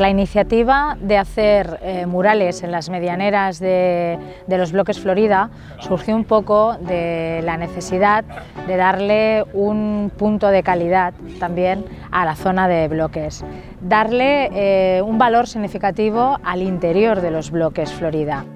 La iniciativa de hacer eh, murales en las medianeras de, los bloques Florida surgió un poco de la necesidad de darle un punto de calidad también a la zona de bloques, darle eh, un valor significativo al interior de los bloques Florida.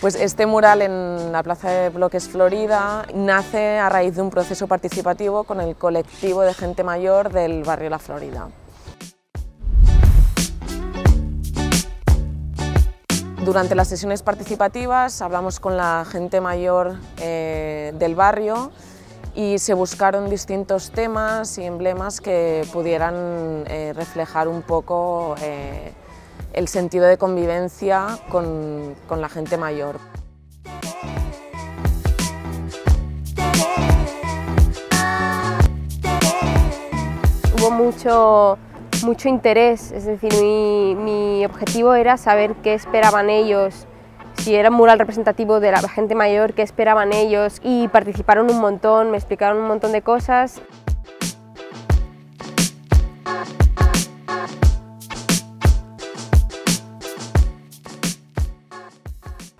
Pues este mural en la Plaza de Bloques Florida nace a raíz de un proceso participativo con el colectivo de gente mayor del barrio La Florida. Durante las sesiones participativas hablamos con la gente mayor eh, del barrio y se buscaron distintos temas y emblemas que pudieran eh, reflejar un poco eh, el sentido de convivencia con, la gente mayor. Hubo mucho, mucho interés, es decir, mi, mi objetivo era saber qué esperaban ellos si era un mural representativo de la gente mayor, qué esperaban ellos y participaron un montón, me explicaron un montón de cosas.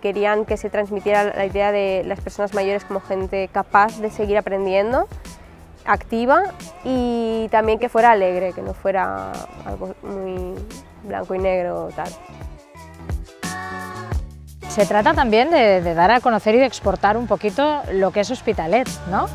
Querían que se transmitiera la idea de las personas mayores como gente capaz de seguir aprendiendo, activa y también que fuera alegre, que no fuera algo muy blanco y negro tal. Se trata también de, dar a conocer y de exportar un poquito lo que es Hospitalet, ¿no?